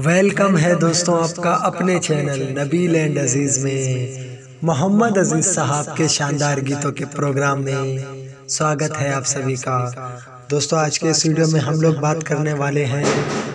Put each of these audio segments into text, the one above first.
Welcome है दोस्तों आपका अपने चैनल नबील एंड अज़ीज़ में मोहम्मद अज़ीज़ साहब के शानदार गीतों के प्रोग्राम में स्वागत है आप सभी का। दोस्तों, आज के इस वीडियो में हम लोग बात करने वाले हैं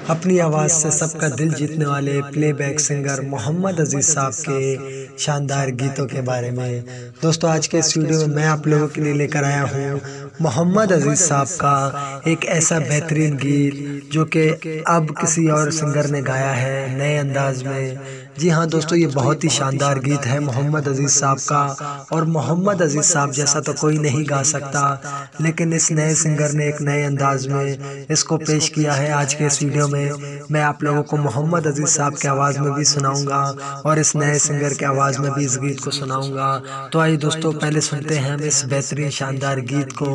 अपनी आवाज़ से सबका दिल जीतने वाले प्लेबैक सिंगर मोहम्मद अज़ीज़ साहब के शानदार गीतों के बारे में। दोस्तों, आज के इस वीडियो में मैं आप लोगों के लिए लेकर आया हूँ मोहम्मद अज़ीज़ साहब का एक ऐसा बेहतरीन गीत जो कि अब किसी और सिंगर ने गाया है नए अंदाज में। जी हाँ दोस्तों, ये बहुत ही शानदार गीत है मोहम्मद अज़ीज़ साहब का। और मोहम्मद अज़ीज़ साहब जैसा तो कोई नहीं गा सकता, लेकिन इस नए सिंगर ने एक नए अंदाज में इसको पेश किया है आज के इस वीडियो में। मैं आप लोगों को मोहम्मद अज़ीज़ साहब की आवाज़ में भी सुनाऊँगा और इस नए सिंगर की आवाज़ में भी इस गीत को सुनाऊँगा। तो आइए दोस्तों, पहले सुनते हैं हम इस बेहतरीन, शानदार गीत को।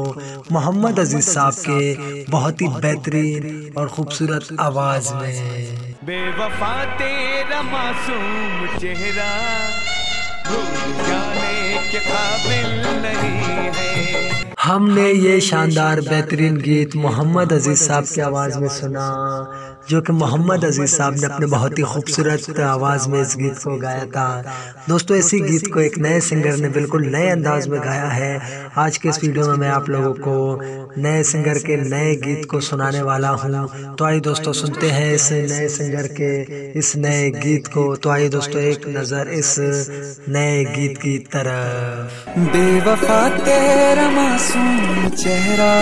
मोहम्मद अज़ीज़ साहब के बहुत ही बेहतरीन और खूबसूरत आवाज़ में। बेवफा तेरा मासूम चेहरा, जाने के काबिल नहीं है। हमने ये शानदार, बेहतरीन गीत मोहम्मद अज़ीज़ साहब की आवाज़ में सुना, जो कि मोहम्मद अज़ीज़ साहब ने अपने बहुत ही खूबसूरत आवाज़ में इस गीत को गाया था। दोस्तों, इसी गीत को एक नए सिंगर ने बिल्कुल नए अंदाज में गाया है। आज के इस वीडियो में मैं आप लोगों को नए सिंगर के नए गीत को सुनाने वाला हूँ। तो आइए दोस्तों, सुनते हैं इस नए सिंगर के इस नए गीत को। तो आइए दोस्तों, एक नज़र इस नए गीत की तरफ़। चेहरा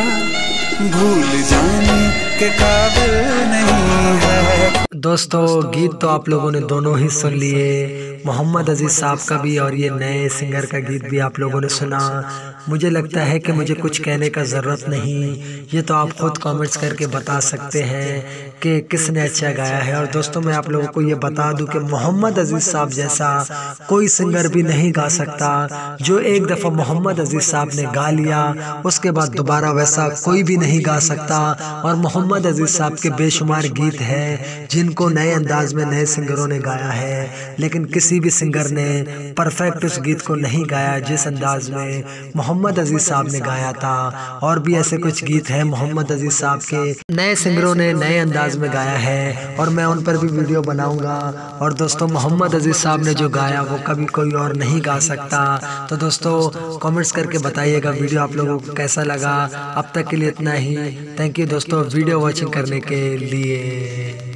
भूल जाने के काबिल नहीं है। दोस्तों, गीत तो आप लोगों ने दोनों ही सुन लिए। मोहम्मद अज़ीज़ साहब का भी और ये नए सिंगर का गीत भी आप लोगों ने सुना। मुझे लगता है कि मुझे कुछ कहने का ज़रूरत नहीं। ये तो आप खुद कमेंट्स करके बता सकते हैं कि किसने अच्छा गाया है। और दोस्तों, मैं आप लोगों को ये बता दूँ कि मोहम्मद अज़ीज़ साहब जैसा कोई सिंगर भी नहीं गा सकता। जो एक दफ़ा मोहम्मद अज़ीज़ साहब ने गा लिया, उसके बाद दोबारा वैसा कोई भी नहीं गा सकता। और मोहम्मद अज़ीज़ साहब के बेशुमार गीत हैं, जिनको नए अंदाज में नए सिंगरों ने गाया है, लेकिन किसी भी सिंगर ने परफेक्ट उस गीत को नहीं गाया जिस अंदाज में मोहम्मद अज़ीज़ साहब ने गाया था। और भी ऐसे कुछ गीत हैं मोहम्मद अज़ीज़ साहब के। नए सिंगरों ने नए अंदाज में गाया है और मैं उन पर भी वीडियो बनाऊँगा। और दोस्तों, मोहम्मद अज़ीज़ साहब ने जो गाया, वो कभी कोई और नहीं गा सकता। तो दोस्तों कमेंट्स करके बताइएगा वीडियो आप लोगों को कैसा लगा। अब तक के लिए इतना ही। थैंक यू दोस्तों वीडियो वॉचिंग करने के लिए।